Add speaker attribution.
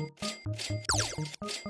Speaker 1: フフフフ。